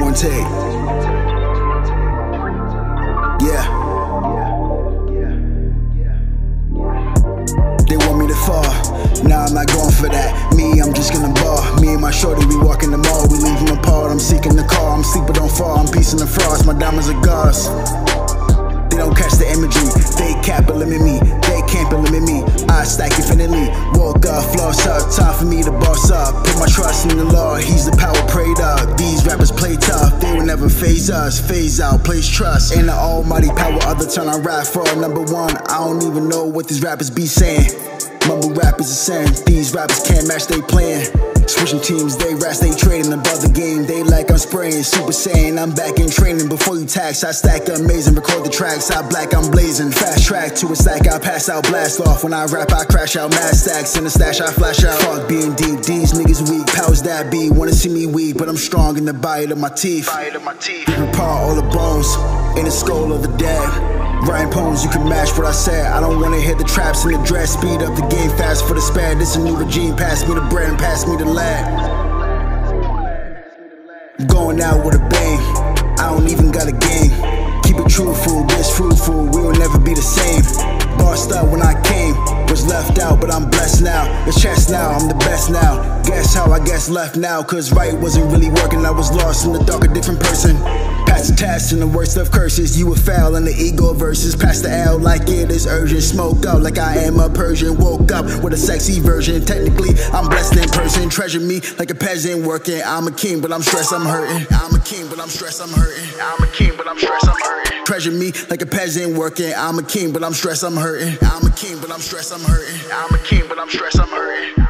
one take. Yeah. They want me to fall. Nah, I'm not going for that. Me, I'm just gonna ball. Me and my shorty, we walk in the mall. We leave them apart. I'm seeking the car. I'm sleep, but don't fall. I'm piecing the frost. My diamonds are gauze. They don't catch the imagery. They can't limit me. They can't limit me. I stack infinitely. Woke up, floss up. Time for me to boss up. Put my trust in the Lord. He's the power phase us. Phase out, place trust. In the almighty power of the turn I rap for number one. I don't even know what these rappers be saying. Mumble rappers is a sin. These rappers can't match they plan. Switching teams, they rats, they trading above the game. They like I'm spraying, super saiyan. I'm back in training before you tax. I stack amazing, record the tracks. I black, I'm blazing. Fast track to a stack, I pass out, blast off. When I rap, I crash out. Mad stacks in the stash, I flash out. Fuck being deep, these niggas weak. Powers that be, wanna see me weak, but I'm strong in the bite of my teeth. Bite of my teeth. All the bones in the skull of the dead. Writing poems, you can match what I said. I don't wanna hear the traps in the dress. Speed up the game fast for the spad. This a new regime. Pass me the bread and pass me the lad. Going out with a bang. Left out, but I'm blessed now. The chest now, I'm the best now. Guess how I guess left now, cause right wasn't really working. I was lost in the dark, a different person. Pass the test in the worst of curses. You a foul in the ego verses. Pass the L like it is urgent. Smoke out like I am a Persian. Woke up with a sexy version. Technically, I'm blessed in person. Treasure me like a peasant working. I'm a king, but I'm stressed, I'm hurting. I'm a king, but I'm stressed, I'm hurting. I'm a king, but I'm stressed, I'm hurting. Treasure me like a peasant working. I'm a king, but I'm stressed, I'm hurting. I'm a king, but I'm stressed, I'm hurting. I'm a king, but I'm stressed, I'm hurting.